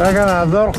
لكن هذول